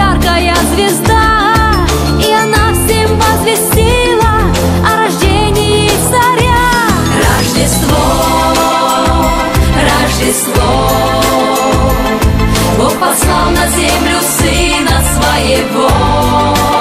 яркая звезда, и она всем возвестила о рождении царя. Рождество, Рождество, Бог послал на землю Сына Своего.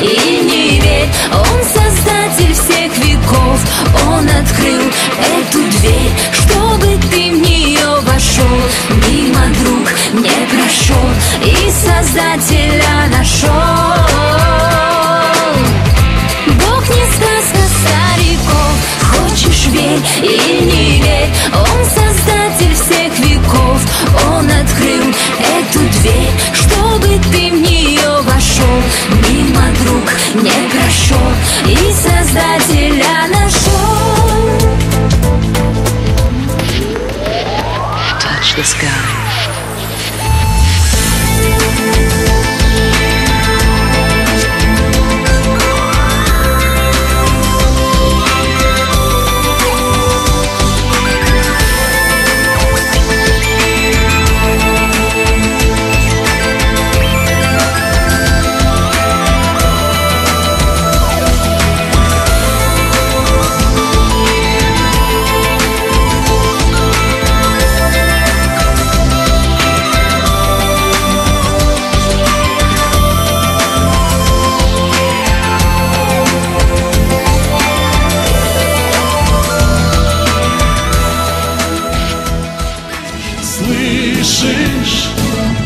Или не верь, Он создатель всех веков, Он открыл эту дверь, чтобы ты в нее вошел, мимо друг не прошел и Создателя нашел. Бог не сказка стариков, хочешь верь или не верь, Он создатель всех веков, Он открыл эту дверь, не прошел и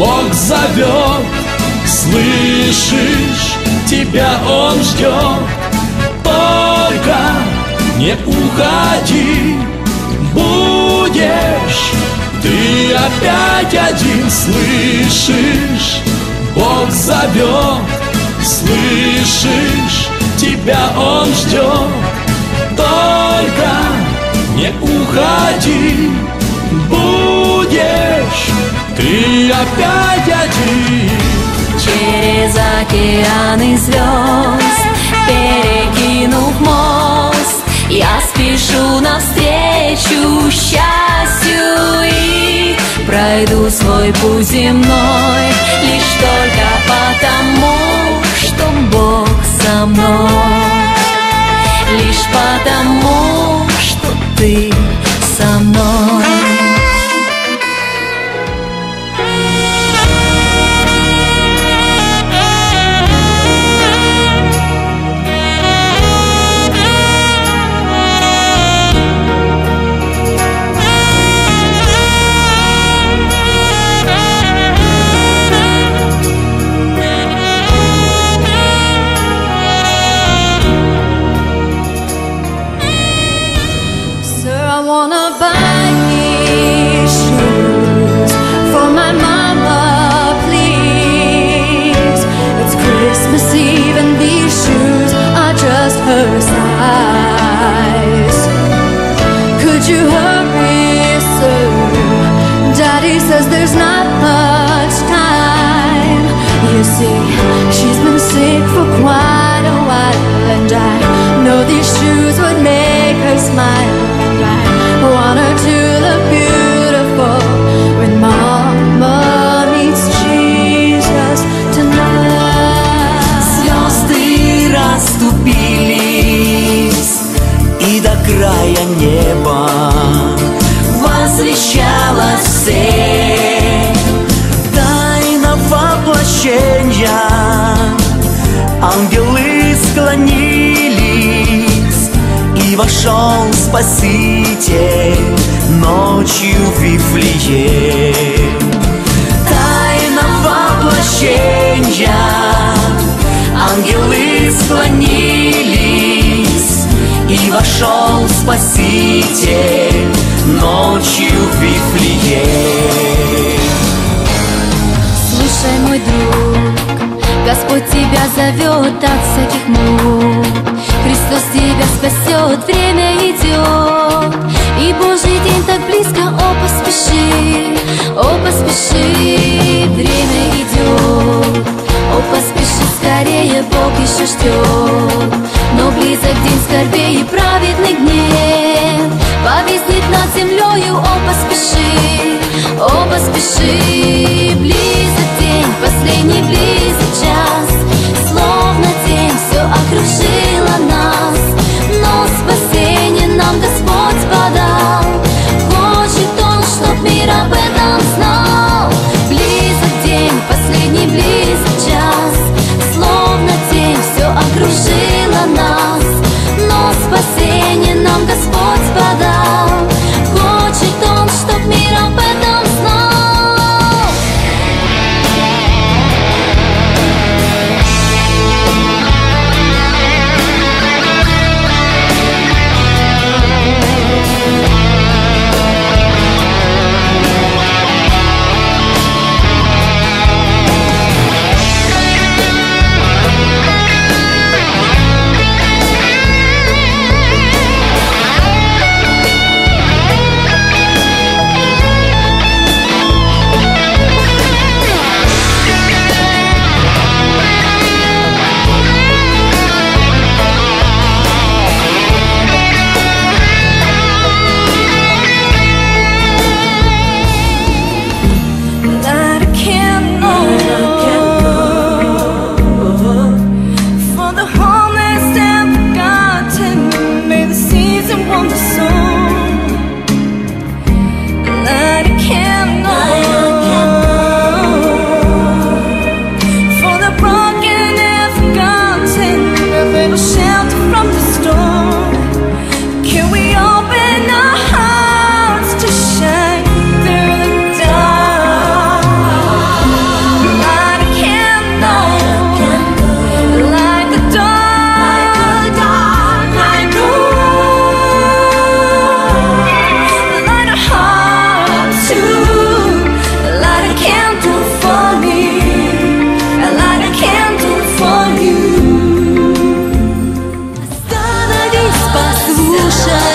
Бог зовет, слышишь, тебя Он ждет. Только не уходи, будешь ты опять один, слышишь, Бог зовет, слышишь, тебя Он ждет. Только не уходи, будешь ты опять один. Через океаны звезд, перекинув мост, я спешу навстречу счастью и пройду свой путь земной лишь только потому, что Бог со мной, лишь потому, gonna buy me shoes for my mama, please. It's Christmas Eve and these shoes are just her size. Could you hurry, sir? Daddy says there's not much time. You see, she's been sick for quite a while, and I know these shoes would make her smile. Ангелы склонились И вошел Спаситель Ночью в Вифлеем Тайна воплощения. Ангелы склонились И вошел Спаситель Ночью в Вифлеем Слушай, мой друг, Господь тебя зовет от всяких мук. Христос тебя спасет, время идет. И Божий день так близко, о, поспеши О, поспеши, время идет. О, поспеши скорее, Бог еще ждет. Но близок день скорбей и праведных гнев. Повиснет над землею, о, поспеши О, поспеши, Sẽ